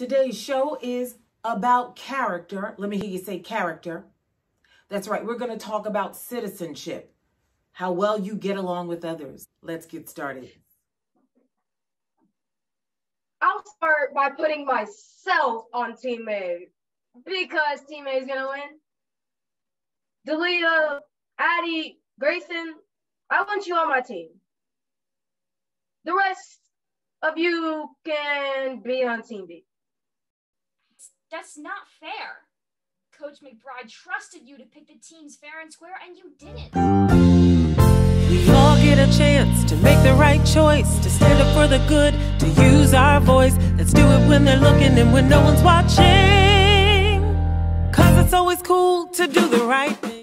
Today's show is about character. Let me hear you say character. That's right. We're going to talk about citizenship, how well you get along with others. Let's get started. I'll start by putting myself on Team A because Team A is going to win. Delia, Addie, Grayson, I want you on my team. The rest of you can be on Team B. That's not fair. Coach McBride trusted you to pick the teams fair and square, and you didn't. We all get a chance to make the right choice, to stand up for the good, to use our voice. Let's do it when they're looking and when no one's watching. Cause it's always cool to do the right thing.